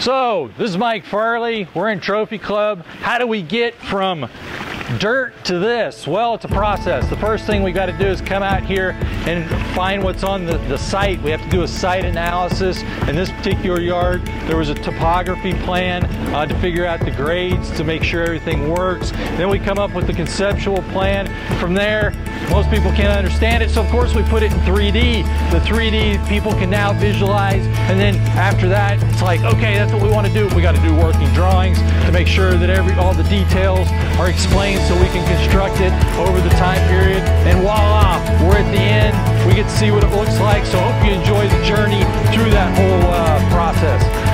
So, this is Mike Farley. We're in Trophy Club. How do we get from dirt to this? Well, it's a process. The first thing we got to do is come out here and find what's on the, the site. We have to do a site analysis. In this particular yard, there was a topography plan uh, to figure out the grades to make sure everything works. Then we come up with the conceptual plan. From there, most people can't understand it, so of course we put it in 3D. The 3D people can now visualize, and then after that, it's like, okay, that's what we want to do. We got to do working drawings to make sure that every all the details are explained so we can construct it over the time period. And voila, we're at the end. We get to see what it looks like. So hope you enjoy the journey through that whole uh, process.